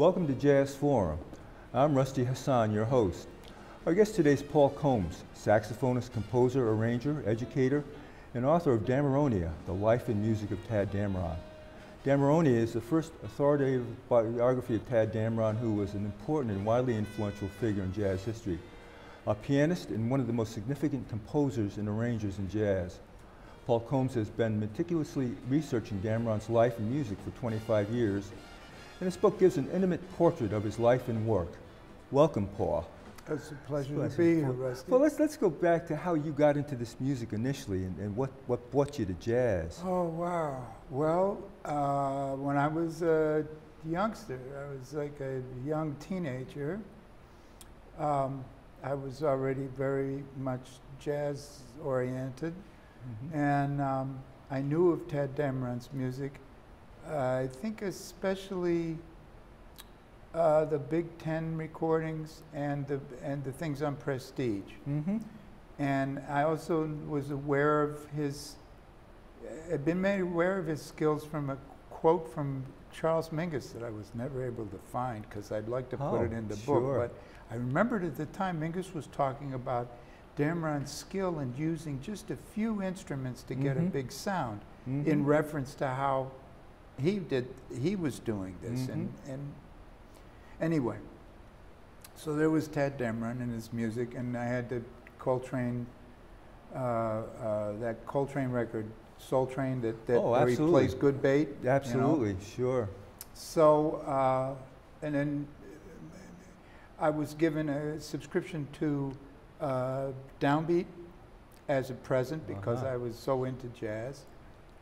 Welcome to Jazz Forum. I'm Rusty Hassan, your host. Our guest today is Paul Combs, saxophonist, composer, arranger, educator, and author of Dameronia, The Life and Music of Tadd Dameron. Dameronia is the first authoritative biography of Tadd Dameron, who was an important and widely influential figure in jazz history. A pianist and one of the most significant composers and arrangers in jazz. Paul Combs has been meticulously researching Dameron's life and music for 25 years, and this book gives an intimate portrait of his life and work. Welcome, Paul. It's a pleasure, pleasure. to be here, Rusty. Well, let's, let's go back to how you got into this music initially and, and what, what brought you to jazz. Oh, wow. Well, uh, when I was a youngster, I was like a young teenager, um, I was already very much jazz oriented. Mm-hmm. And um, I knew of Tadd Dameron's music. I think especially uh, the Big Ten recordings and the and the things on Prestige. Mm-hmm. And I also was aware of his. Had been made aware of his skills from a quote from Charles Mingus that I was never able to find because I'd like to oh, put it in the sure. book. But I remembered at the time Mingus was talking about Dameron's skill in using just a few instruments to get mm-hmm. a big sound mm-hmm. in reference to how he did he was doing this mm-hmm. and, and anyway so there was Tadd Dameron and his music and I had the Coltrane uh, uh, that Coltrane record Soul Train that, that oh, where he plays good bait absolutely you know? sure so uh, and then I was given a subscription to uh, Downbeat as a present because uh-huh. I was so into jazz.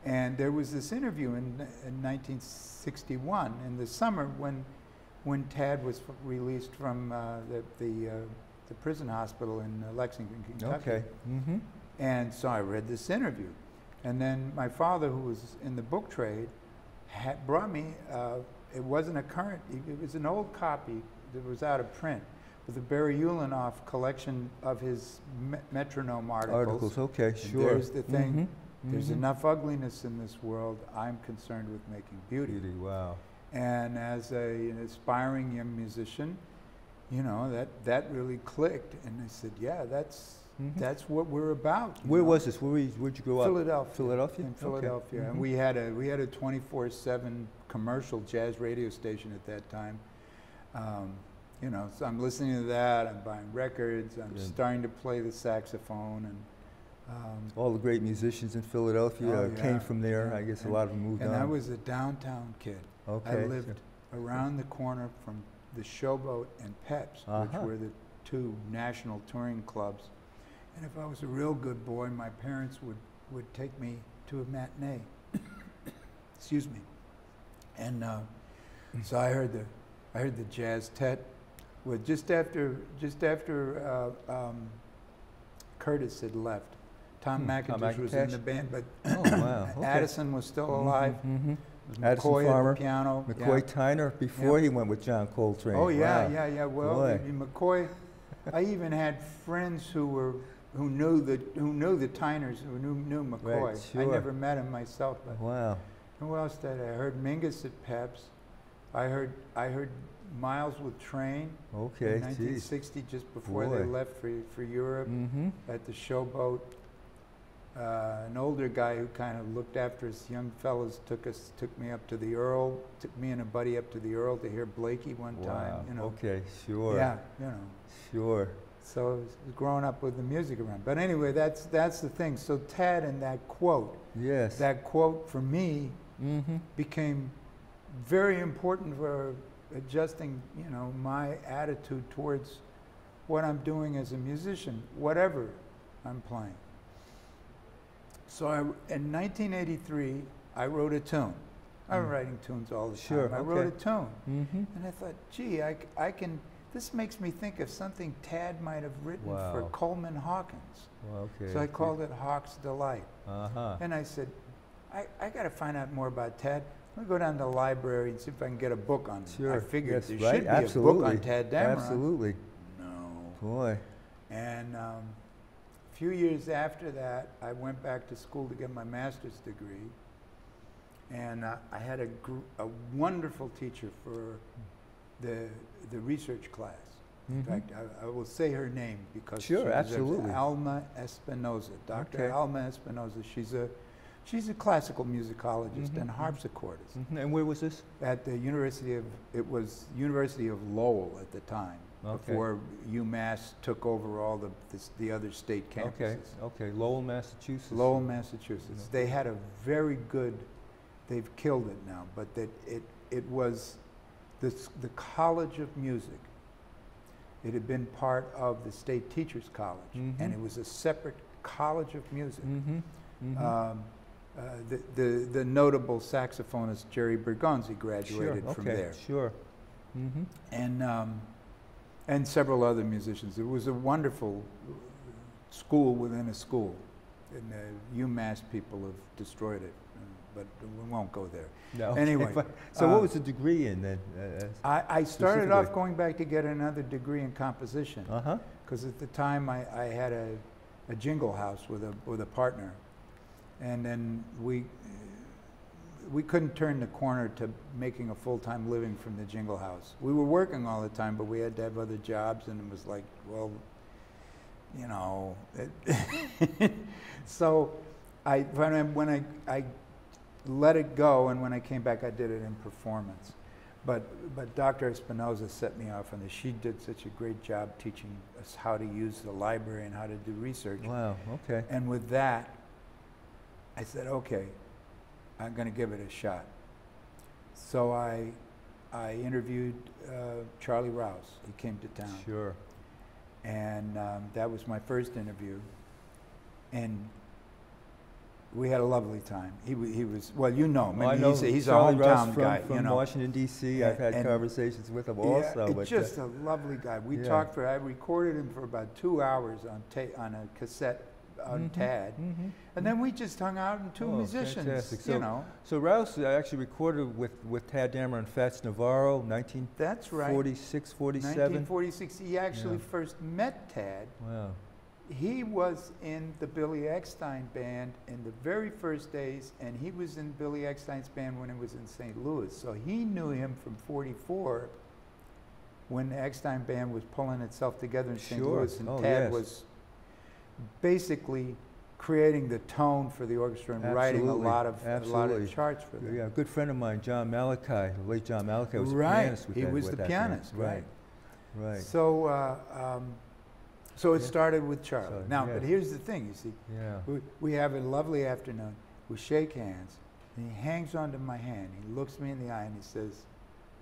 And there was this interview in, in 1961 in the summer when, when Tadd was released from uh, the, the, uh, the, prison hospital in uh, Lexington, Kentucky. Okay. Mm-hmm. And so I read this interview. And then my father, who was in the book trade, had brought me, uh, it wasn't a current, it was an old copy that was out of print but the Barry Ulanov collection of his me metronome articles. Articles, okay, sure. There's the thing. Mm -hmm. There's mm -hmm. enough ugliness in this world. I'm concerned with making beauty. Beauty, wow. And as a, an aspiring young musician, you know that that really clicked, and I said, yeah, that's Mm -hmm. That's what we're about. Where know? was this? Where you, where'd you grow up? Philadelphia. Philadelphia. In Philadelphia, okay. and we had a we had a 24/7 commercial jazz radio station at that time. Um, you know, so I'm listening to that. I'm buying records. I'm Good. starting to play the saxophone, and um, all the great musicians in Philadelphia oh, yeah, came from there. Yeah, I guess and, a lot of them moved and on. And I was a downtown kid. Okay. I lived sure. around the corner from the Showboat and Peps, uh -huh. which uh-huh. were the two national touring clubs. And if I was a real good boy, my parents would, would take me to a matinee. Excuse me. And uh, so I heard the I heard the Jazztet with just after just after uh, um, Curtis had left, Tom hmm, McIntosh was in the band, but oh, wow. okay. Addison was still mm-hmm, alive. Mm -hmm, Addison McCoy Farmer, the piano. McCoy yeah. Tyner before he went with John Coltrane. Oh yeah, wow. yeah, yeah. Well, Boy. McCoy. I even had friends who were who knew the who knew the Tyners who knew knew McCoy. Right, sure. I never met him myself, but wow. Who else did I, I heard Mingus at Peps. I heard I heard Miles with Train. Okay, in 1960, geez. just before Boy. they left for, for Europe mm -hmm. at the showboat. Uh, an older guy who kind of looked after us young fellows took us took me up to the Earle, took me and a buddy up to the Earle to hear Blakey one wow. time. You know. Okay, sure. Yeah, you know. Sure. So I was growing up with the music around. But anyway, that's that's the thing. So Tadd and that quote. Yes. That quote for me mm -hmm. became very important for adjusting, you know, my attitude towards what I'm doing as a musician, whatever I'm playing. So I, in 1983, I wrote a tune. I'm mm. writing tunes all the time. sure. I okay. wrote a tune. Mm -hmm. And I thought, gee, I, I can, this makes me think of something Tadd might have written wow. for Coleman Hawkins. Well, okay. So I called it Hawk's Delight. Uh-huh. And I said, I, I got to find out more about Tadd. Let me go down to the library and see if I can get a book on it. Sure. I figured yes, there right? should be Absolutely. a book on Tadd Dameron. Absolutely. No. Boy. And um, few years after that, I went back to school to get my master's degree. And uh, I had a, a wonderful teacher for the, the research class. In Mhm. fact, I, I will say her name because Sure, absolutely. Alma Espinoza, Dr. Okay. Alma Espinoza. She's a she's a classical musicologist Mhm, and mhm. harpsichordist Mhm. And where was this? at the University of it was University of Lowell at the time Okay. before UMass took over all the this, the other state campuses. Okay, okay, Lowell, Massachusetts. Lowell, Massachusetts. They had a very good. They've killed it now, but that it it was this the College of Music. It had been part of the State Teachers College, Mhm. and it was a separate College of Music. Mm-hmm, mm-hmm. Um, uh, the, the the notable saxophonist Jerry Bergonzi graduated sure, from okay, there, Sure. Mm-hmm. and um, and several other musicians. It was a wonderful school within a school, and the UMass people have destroyed it, uh, but we won't go there. No, Anyway. So uh, what was the degree in then? Uh, I, I started off going back to get another degree in composition uh huh. because at the time I, I had a, a jingle house with a with a partner, and then we we couldn't turn the corner to making a full time living from the jingle house. We were working all the time, but we had to have other jobs, and it was like, well, you know. It so I when I when I, I let it go, and when I came back, I did it in performance. But but Dr. Espinoza set me off on this. She did such a great job teaching us how to use the library and how to do research. Wow. Okay. And with that, I said, okay, I'm going to give it a shot. So I, I interviewed uh, Charlie Rouse. He came to town, Sure. and um, that was my first interview. And we had a lovely time. He, he was well, you know him. I Well, I know he's, he's Charlie a Rouse from, guy. from you know, Washington D.C. I've had and- conversations with him yeah, also. uh, just a lovely guy. We yeah. talked for. I recorded him for about two hours on ta- on a cassette on Mhm, Tadd. mhm. And then we just hung out and two Oh, musicians, fantastic. you know. So Rouse actually recorded with, with Tadd Dameron and Fats Navarro, That's right. 1946, 47. 1946. He actually Yeah. first met Tadd. Wow. He was in the Billy Eckstine band in the very first days, and he was in Billy Eckstine's band when he was in St. Louis. So he knew him from 44 when the Eckstine band was pulling itself together in St. Sure. Louis, and Oh, Tadd yes. was basically creating the tone for the orchestra and writing a lot of a lot of charts for them. Yeah, a good friend of mine, John Malachi, the late John Malachi, was right. a pianist with he that, was the pianist, right? Right. So, uh, um, so it Yeah. started with Charlie. So, now, yeah. but here's the thing, you see, Yeah. we, we have a lovely afternoon. We shake hands, and he hangs onto my hand. He looks me in the eye and he says,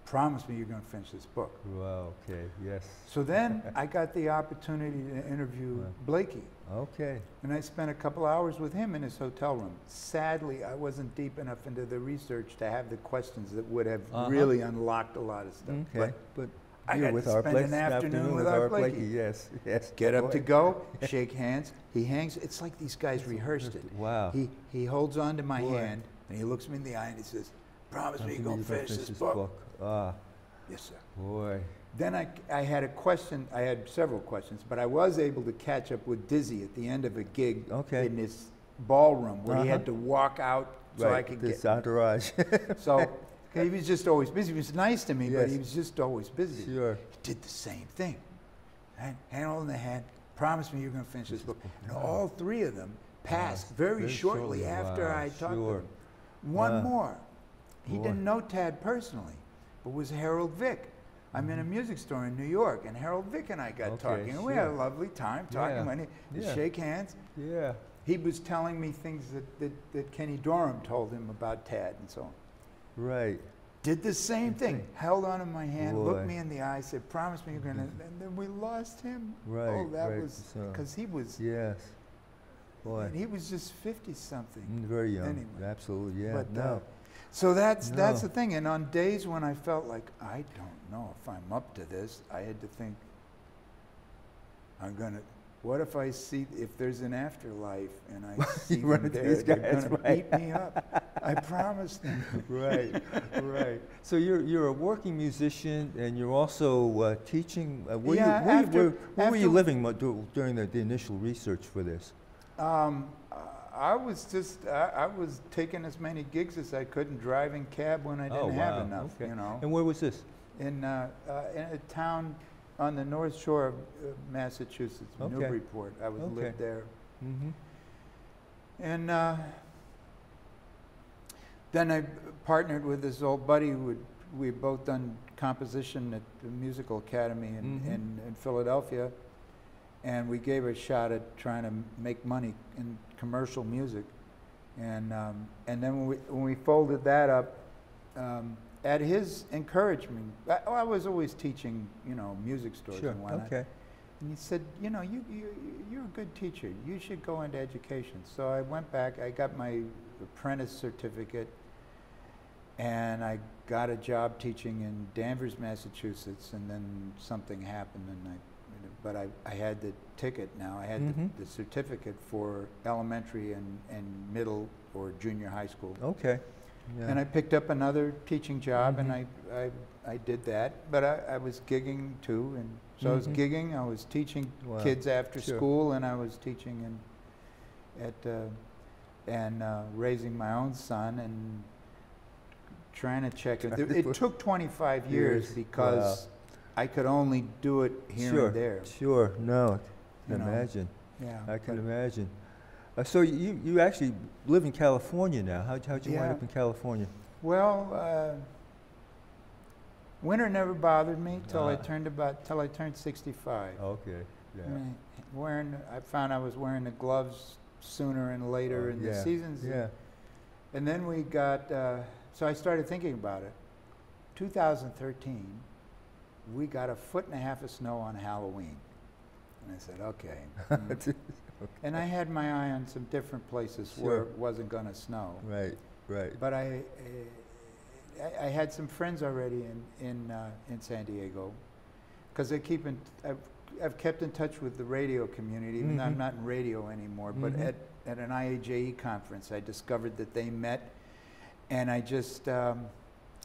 "Promise me you're going to finish this book." Wow. Okay. Yes. So then I got the opportunity to interview. Blakey, Okay. and I spent a couple hours with him in his hotel room. Sadly, I wasn't deep enough into the research to have the questions that would have Uh-huh. really unlocked a lot of stuff. Okay. But But, I got with to our spend an afternoon with with our Blakey. Blakey. Yes. Yes. get up to go, shake hands. He hangs. It's like these guys rehearsed it. Wow. He he holds on to my Boy. hand and he looks me in the eye and he says, "Promise me you're gonna finish this book." Ah, Yes, sir. boy. Then I, I had a question. I had several questions, but I was able to catch up with Dizzy at the end of a gig Okay. in this ballroom where he Uh-huh. had to walk out so I right. could this get. entourage. so he was just always busy. He was nice to me, but he was just always busy. sure. He did the same thing. Hand, hand in the hand. Promise me you're going to finish this book. And all three of them passed very, very shortly, shortly. after Wow, I talked sure. to them. One Wow. more. He Boy. didn't know Tadd personally, but was Harold Vick. I'm in a music store in New York, and Harold Vick and I got Mm-hmm. Okay, talking, and we had a lovely time talking. Yeah, When he, yeah. shake hands. Yeah. He was telling me things that, that, that Kenny Dorham told him about Tadd and so on. Right. Did the same thing. thing. Held onto my hand, looked me in the eye, said, "Promise me you're gonna." And then we lost him. Right. oh, that right. was so, because he was. Yes. Boy. and he was just fifty something. Mm, Very young. Anyway. Absolutely. Yeah. But, uh, no. So that's that's the thing. And on days when I felt like I don't know if I'm up to this, I had to think. I'm gonna. What if I see if there's an afterlife and I see them there? these they're guys, gonna right. beat me up. I promise them. right, right. So you're you're a working musician, and you're also uh, teaching. Uh, where Yeah, you, where, after- you, where, where were you living during the, the initial research for this? Um, I was just, I, I was taking as many gigs as I could and driving cab when I didn't oh, have enough, okay. you know. And where was this? in, uh, uh, in a town on the north shore of uh, Massachusetts, Okay. Newburyport. I was Okay. lived there. Mm-hmm. And uh, then I partnered with this old buddy who would, we had both done composition at the Musical Academy in, Mhm. in, in Philadelphia. And we gave it a shot at trying to make money in commercial music. And, um, and then when we, when we folded that up, um, at his encouragement, I, I was always teaching, you know, music stores Sure, and whatnot. okay. And he said, you know, you, you, you're a good teacher. You should go into education. So I went back, I got my apprentice certificate, and I got a job teaching in Danvers, Massachusetts, and then something happened, and I, but I, I had the ticket now. I had Mhm. the, the certificate for elementary and, and middle or junior high school. Okay. Yeah. And I picked up another teaching job, and Mhm. I, I, I did that. But I, I was gigging too, and so I was Mhm. gigging. I was teaching Wow. kids after Sure. school, and I was teaching in, at, uh, and uh, raising my own son and trying to check it. It took 25 years Years. because I could only do it here sure. and there. Sure. No. Can imagine. Yeah. I can imagine. Uh, so you you actually live in California now. How'd, how'd you wind up in California? Well, uh, winter never bothered me till I Ah. turned about till I turned 65. Okay. Yeah. I mean, wearing, I found I was wearing the gloves sooner and later Oh, in the seasons. Yeah. And then we got, uh, so I started thinking about it. 2013, we got a foot and a half of snow on Halloween. And I said, okay. mm. and I had my eye on some different places where it wasn't going to snow. right. Right. But I, uh, I, I had some friends already in in uh, in San Diego, because I keep in. I've, I've kept in touch with the radio community, even though I'm Mhm. not in radio anymore. Mhm. But at at an IAJE conference, I discovered that they met, and I just um,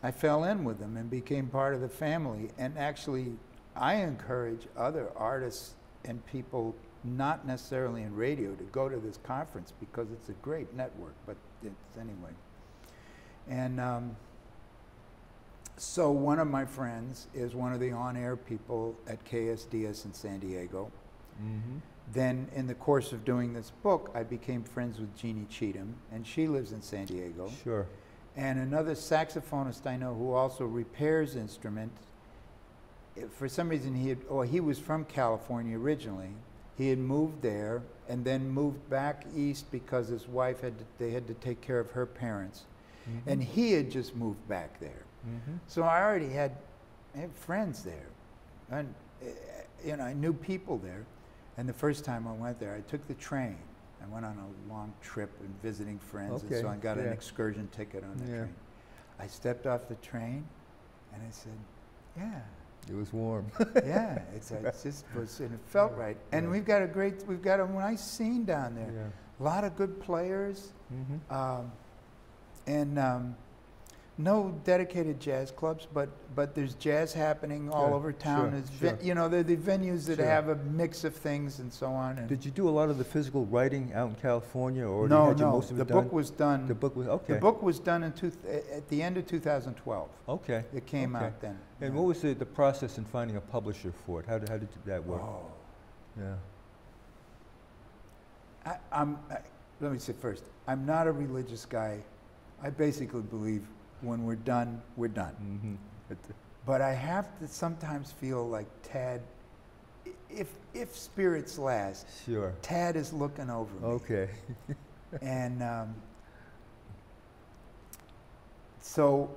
I fell in with them and became part of the family. And actually, I encourage other artists and people not necessarily in radio to go to this conference because it's a great network. But it's anyway. And um, so one of my friends is one of the on-air people at KSDS in San Diego. Mm-hmm. Then, in the course of doing this book, I became friends with Jeannie Cheatham, and she lives in San Diego. Sure. And another saxophonist I know who also repairs instruments. For some reason, he had, oh, he was from California originally. He had moved there and then moved back east because his wife had to, they had to take care of her parents, Mhm. and he had just moved back there. Mhm. So I already had, I had friends there, and eh, you know I knew people there. And the first time I went there, I took the train. I went on a long trip and visiting friends, and so I got an excursion ticket on the Yeah. train. I stepped off the train, and I said, "Yeah, It was warm. yeah." It's it just was, and it felt right. And Yeah. we've got a great, we've got a nice scene down there. yeah. A lot of good players, Mm-hmm. um, and um, no dedicated jazz clubs, but but there's jazz happening all Sure, over town. sure, sure. you know, they're the venues that Sure. have a mix of things and so on. And Did you do a lot of the physical writing out in California, or no, you no, most of the done? book was done. the book was okay. The book was done in two, at the end of 2012. Okay. It came Okay. out then. And yeah. what was the, the process in finding a publisher for it? How did, how did that work? Oh, Yeah. I, I'm. I, let me say first, I'm not a religious guy. I basically believe when we're done, we're done. Mm-hmm. But I have to sometimes feel like Tadd. If if spirits last, Sure. Tadd is looking over me. Okay. And um, so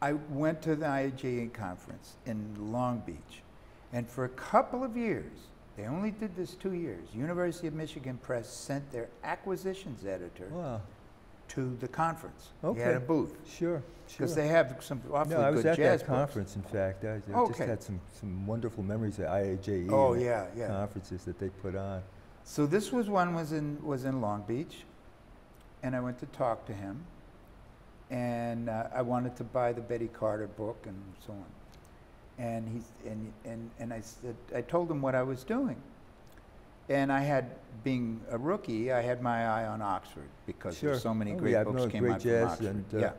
I went to the IAJE conference in Long Beach. And for a couple of years, they only did this two years, University of Michigan Press sent their acquisitions editor Wow. To the conference. He had Okay. a booth. Sure. Because sure. they have some awfully no, I was good at jazz that books. conference. In fact, I, I just had some, some wonderful memories at IAJE. Oh, yeah, yeah. Conferences that they put on. So this was one was in was in Long Beach, and I went to talk to him, and uh, I wanted to buy the Betty Carter book and so on, and he's and and and I said I told him what I was doing, and I had being a rookie I had my eye on Oxford because Sure. there's so many Oh, great yeah, books came great out jazz from Oxford. and, uh, yeah,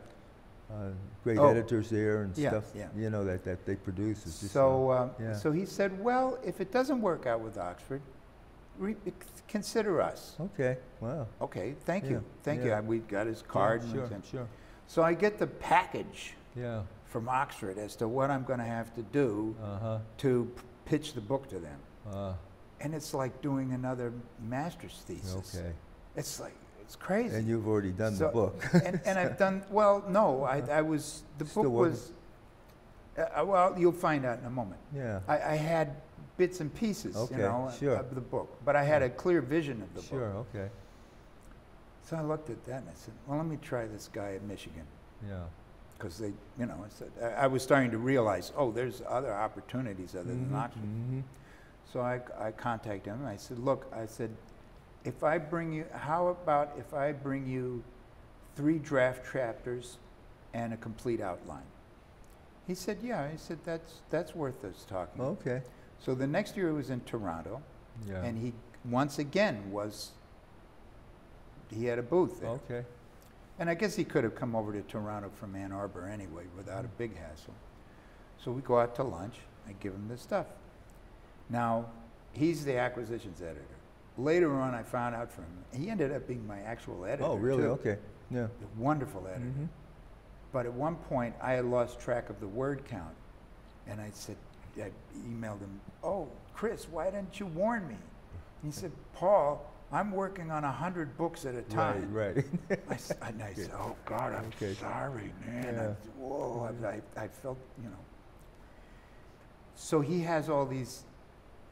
uh, great Oh. editors there and Yeah, stuff, yeah. you know, that, that they produce. So, uh, uh, yeah. so he said, well, if it doesn't work out with Oxford, re- consider us. Okay, wow. Okay, thank you, thank you. And We got his card. and Sure, everything. sure, So I get the package yeah, from Oxford as to what I'm going to have to do uh-huh, to p- pitch the book to them. Uh, And it's like doing another master's thesis. okay. It's like, it's crazy. And you've already done the book. and, and I've done, well, no, I, I was, the Still book was, uh, well, you'll find out in a moment. Yeah, I, I had bits and pieces, you Okay, know, sure. of the book, but I had a clear vision of the sure, book. okay, So I looked at that and I said, well, let me try this guy at Michigan. yeah. Because they, you know, I said, I, I was starting to realize, oh, there's other opportunities other than Mhm, Oxford. mhm. So I, I contacted him. I said, look, I said, if I bring you, how about if I bring you three draft chapters and a complete outline? He said, yeah. He said, that's, that's worth us talking. Okay, So the next year he was in Toronto, yeah. and he once again was, he had a booth there. Okay, And I guess he could have come over to Toronto from Ann Arbor anyway without a mm. big hassle. So we go out to lunch. I give him the stuff. Now, he's the acquisitions editor. Later on, I found out from him, he ended up being my actual editor. oh, really, too. okay, yeah. A wonderful editor. Mhm. But at one point, I had lost track of the word count. And I said, I emailed him, Oh, Chris, why didn't you warn me? He said, Paul, I'm working on a 100 books at a time. Right, right. I, and I said, "Oh God, I'm Okay. sorry, man." Yeah. I, whoa, I, I felt, you know. So he has all these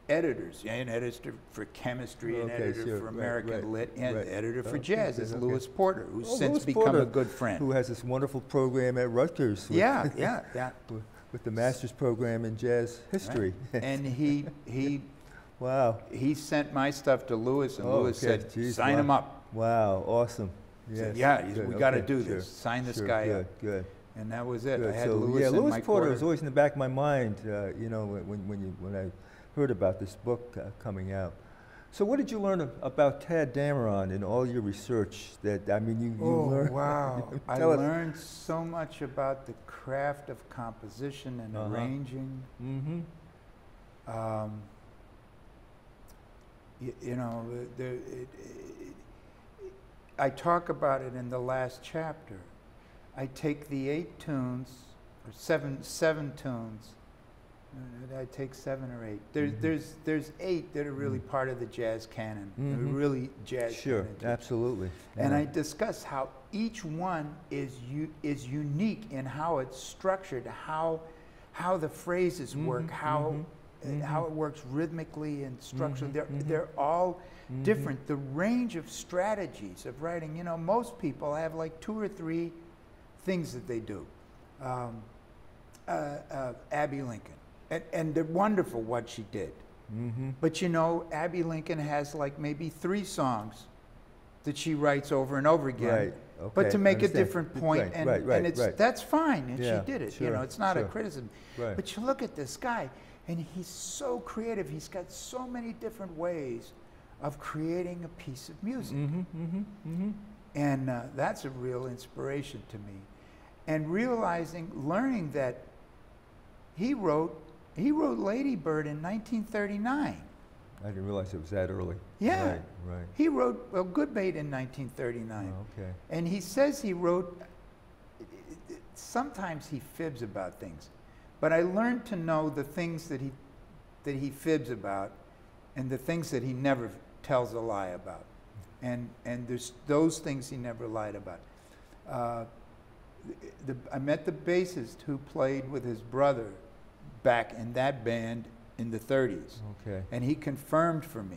editors, yeah, an editor for chemistry, an Okay, editor sure, for right, American right, Lit, and right. editor for Okay, jazz is okay. Lewis Porter, who's Oh, since Lewis become Porter, a good friend. Who has this wonderful program at Rutgers. with- yeah, yeah, yeah. with- the master's program in jazz history. and he he Wow, he sent my stuff to Lewis, and Oh, Lewis okay, said, geez, "Sign wow. him up." wow, awesome. Said, Yes, yeah, good, we got to do sure, this. Sign this sure, guy good, up, Good, and that was it. good. I had So, Lewis yeah, Lewis Mike Porter was always in the back of my mind, uh, you know, when- when you, when I heard about this book uh, coming out. So what did you learn ab- about Tadd Dameron in all your research that, I mean, you, you Oh, learned? wow. I us. learned so much about the craft of composition and Uh-huh. arranging. Mm-hmm, Um, you, you know, the, the, it, it, I talk about it in the last chapter. I take the eight tunes, or seven, seven tunes. I take seven or eight. There's, Mhm. there's, there's eight that are really Mhm. part of the jazz canon. Mhm. really jazz sure, canon. absolutely. And yeah. I discuss how each one is u- is unique in how it's structured, how how the phrases work, Mhm, how uh, how mhm. it works rhythmically and structurally. They're they're all different. The range of strategies of writing. You know, most people have like two or three things that they do. Um, uh, uh, Abbey Lincoln, and and they're wonderful what she did. Mhm. But you know, Abbey Lincoln has like maybe three songs that she writes over and over again. Right, Okay. But to make a different Right, point, and, right, right, and it's right. that's fine, and Yeah, she did it. you know, it's not a criticism. Right. But you look at this guy, and he's so creative. He's got so many different ways of creating a piece of music, mm-hmm, mhm, mhm. and uh, that's a real inspiration to me. And realizing, learning that he wrote he wrote Lady Bird in 1939. I didn't realize it was that early. Yeah. Right, right. He wrote well, Good Bait in 1939. Oh, okay. And he says he wrote, sometimes he fibs about things, but I learned to know the things that he, that he fibs about and the things that he never tells a lie about. And, and there's those things he never lied about. Uh, the, I met the bassist who played with his brother back in that band in the 30s Okay. and he confirmed for me.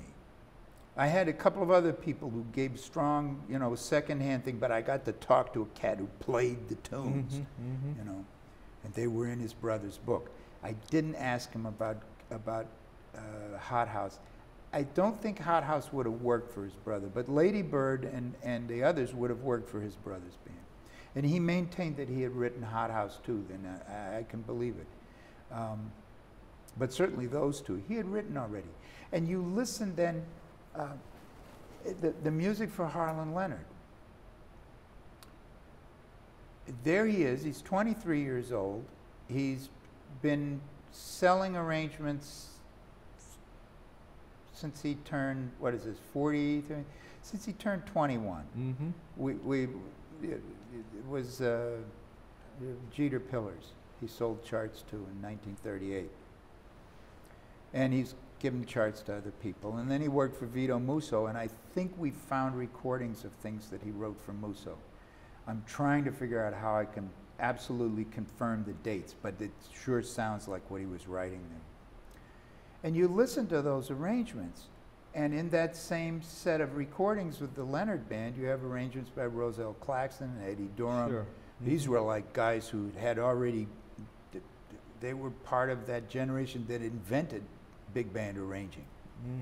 I had a couple of other people who gave strong, you know, secondhand thing, but I got to talk to a cat who played the tunes, Mhm, mhm. you know, and they were in his brother's book. I didn't ask him about about uh, Hot House. I don't think Hot House would have worked for his brother, but Lady Bird and, and the others would have worked for his brother's band. And he maintained that he had written Hot House too, then I, I can believe it. Um, but certainly those two he had written already. And you listen then, uh, the, the music for Harlan Leonard. there he is. He's 23 years old. He's been selling arrangements since he turned, what is this, 40? 30? Since he turned 21. Mm-hmm. We, we, it, it was uh, Jeter Pillars. He sold charts to in 1938. And he's given charts to other people. And then he worked for Vido Musso, and I think we found recordings of things that he wrote for Musso. I'm trying to figure out how I can absolutely confirm the dates, but it sure sounds like what he was writing then. And you listen to those arrangements, and in that same set of recordings with the Leonard Band, you have arrangements by Rozelle Claxton and Eddie Durham. Sure. These were like guys who had already, they were part of that generation that invented big band arranging,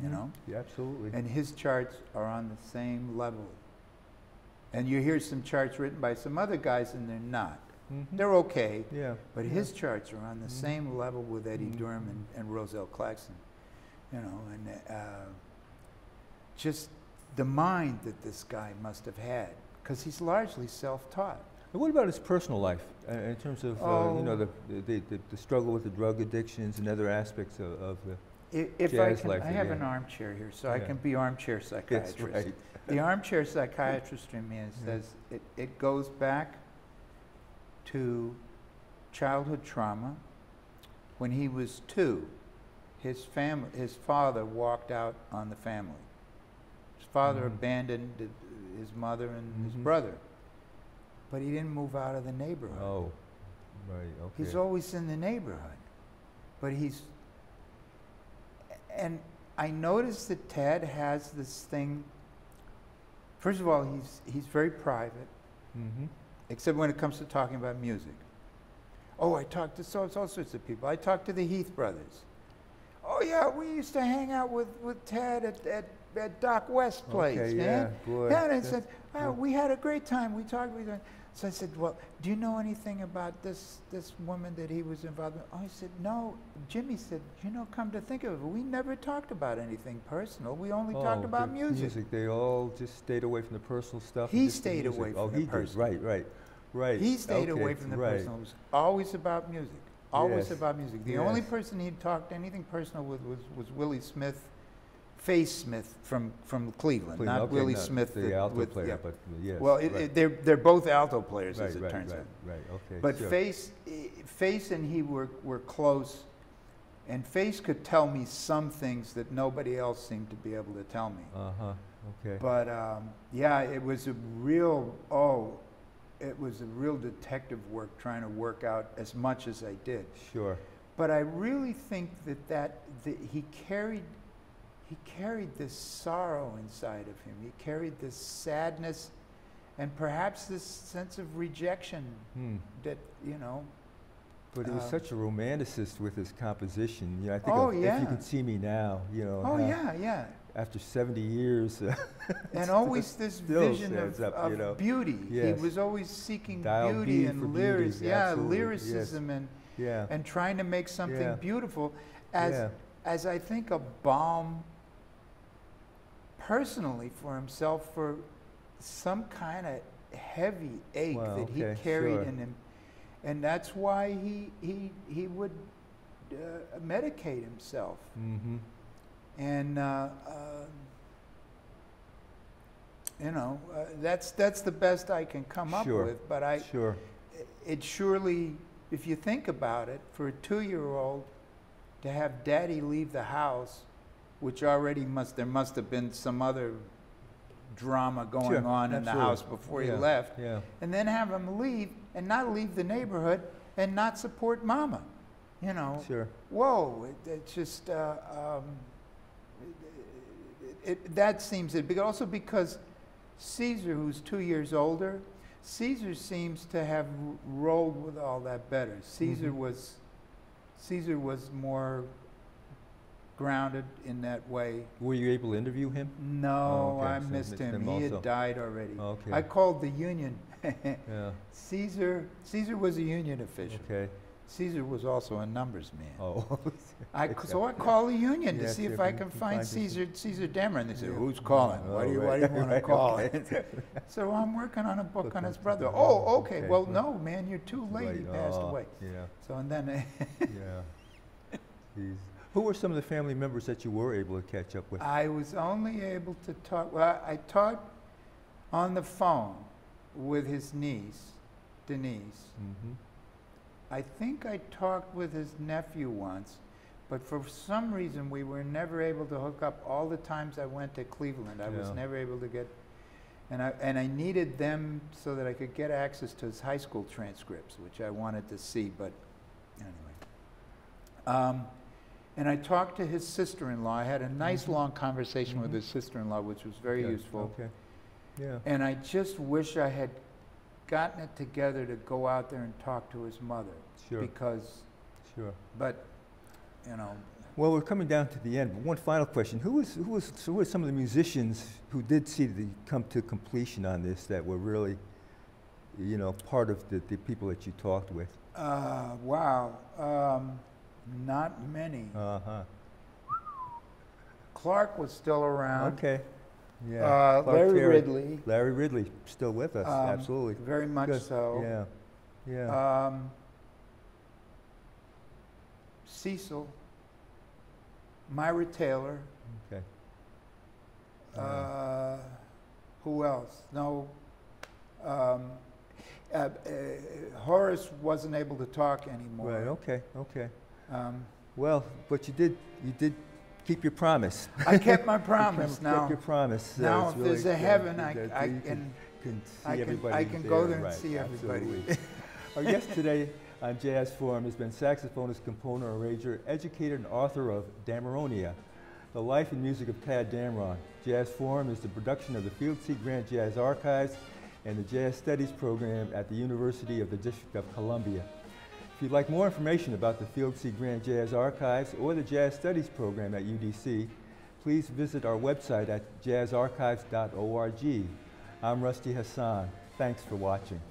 you Mhm. know? Yeah, absolutely. And his charts are on the same level. And you hear some charts written by some other guys, and they're not. Mhm. They're okay, Yeah. but yeah. his charts are on the Mhm. same level with Eddie Mhm. Durham and, and Rozelle Claxton. You know, and uh, just the mind that this guy must have had, because he's largely self-taught. And what about his personal life uh, in terms of uh, you know Oh. the, the, the the struggle with the drug addictions and other aspects of, of the I- If I can, life I have an armchair here, so I can be armchair psychiatrist. right. The armchair psychiatrist in me Yeah. says it, it goes back to childhood trauma. When he was two, his family, his father walked out on the family. His father Mhm. abandoned his mother and his Mhm. brother, but he didn't move out of the neighborhood. Oh, right. Okay. He's always in the neighborhood, but he's. And I noticed that Tadd has this thing. First of all, he's he's very private, mm-hmm. except when it comes to talking about music. Oh, I talked to so all sorts of people. I talked to the Heath brothers. Oh yeah, we used to hang out with, with Tadd at, at, at Doc West place, okay, man. Yeah, boy. Yeah, and said, oh, we had a great time. We talked. We talked. So I said, well, do you know anything about this this woman that he was involved with? Oh, he said, no. Jimmy said, you know, come to think of it, we never talked about anything personal. We only oh, talked Oh, about the music. They all just stayed away from the personal stuff. He stayed music. away oh, from the he did. personal. Right, right, right. He stayed okay, away from the right. personal. It was always about music. Always Yes, about music. The only person he'd talked anything personal with was, was Willie Smith, Face Smith from, from Cleveland, Clean- not okay, Willie not Smith. the that- alto with- player, yeah. but yes. Well, it, right. it, they're, they're both alto players, right, as it right, turns right, out. Right, okay. But sure. Face, eh, Face and he were, were close, and Face could tell me some things that nobody else seemed to be able to tell me. Uh-huh, okay. But um, yeah, it was a real, oh, it was a real detective work trying to work out as much as I did. Sure. But I really think that, that, that he carried he carried this sorrow inside of him. He carried this sadness and perhaps this sense of rejection Hmm. that, you know, But he was Uh, such a romanticist with his composition. You know, I think Oh, of If. You Could See Me Now, you know. oh yeah, yeah. After 70 years, uh, And always this vision of, up, of you know. beauty. Yes. He was always seeking Dial beauty B and lyrics. beauty, Yeah, absolutely, yes. lyricism and, yeah. and trying to make something Yeah. beautiful as yeah. as I think a balm personally for himself for some kind of heavy ache that he okay, carried sure. in him. And that's why he, he, he would uh, medicate himself. Mm-hmm. And, uh, um, you know, uh, that's, that's the best I can come up with. But I, Sure. it surely, if you think about it, for a two-year-old to have daddy leave the house, which already must, there must have been some other drama going Sure, on in the house before he left, Yeah. and then have him leave and not leave the neighborhood and not support mama, you know? Sure. Whoa, it, it's just, uh, um, it, it, that seems it, but also because Caesar, who's two years older, Caesar seems to have rolled with all that better. Caesar Mhm. was, Caesar was more grounded in that way. Were you able to interview him? No, Oh, okay, I so missed missed him. him He also. had died already. Okay. I called the union. yeah. Caesar, Caesar was a union official. Okay. Caesar was also a numbers man. Oh. I, so I call the union to see if I can find find Caesar, Caesar Dameron, and they said, Yeah. who's calling? Oh, why do you, Oh, why do you want to call? okay. So I'm working on a book on his brother. Oh, okay, Okay. well, no, man, you're too late, he passed oh, away. Yeah, So, and then, yeah. Jeez. Who were some of the family members that you were able to catch up with? I was only able to talk, well, I talked on the phone with his niece, Denise. Mhm. I think I talked with his nephew once, but for some reason, we were never able to hook up. All the times I went to Cleveland, I was never able to get, and I, and I needed them so that I could get access to his high school transcripts, which I wanted to see, but anyway. Um, and I talked to his sister-in-law. I had a nice, Mhm. long conversation with Mhm. his sister-in-law, which was very Yeah, useful. Okay, yeah. And I just wish I had gotten it together to go out there and talk to his mother. Sure, Because, sure. but, you know, Well, we're coming down to the end, but one final question. Who was, who was, so who were some of the musicians who did see the, come to completion on this that were really, you know, part of the, the people that you talked with? uh, wow, um, not many. Uh-huh. Clark was still around. Okay, yeah. Uh, Larry Terry. Ridley, Larry Ridley, still with us, Um, absolutely. very much Good. so. Yeah, yeah. Um, Cecil, Myra Taylor, Okay. Uh, who else? No, um, uh, uh, Horace wasn't able to talk anymore. Right, okay, okay. Um, Well, but you did, you did keep your promise. I kept my promise kept- now. Kept your promise. Now, if there's a heaven, I, I can, Can see I can- everybody I can go there and right, see everybody. Our guest today on Jazz Forum has been saxophonist, composer, arranger, educator, and author of Dameronia, The Life and Music of Tadd Dameron. Jazz Forum is the production of the Field C. Grant Jazz Archives and the Jazz Studies program at the University of the District of Columbia. If you'd like more information about the Field Seat Grant Jazz Archives or the Jazz Studies program at UDC, please visit our website at jazzarchives.org. I'm Rusty Hassan. Thanks for watching.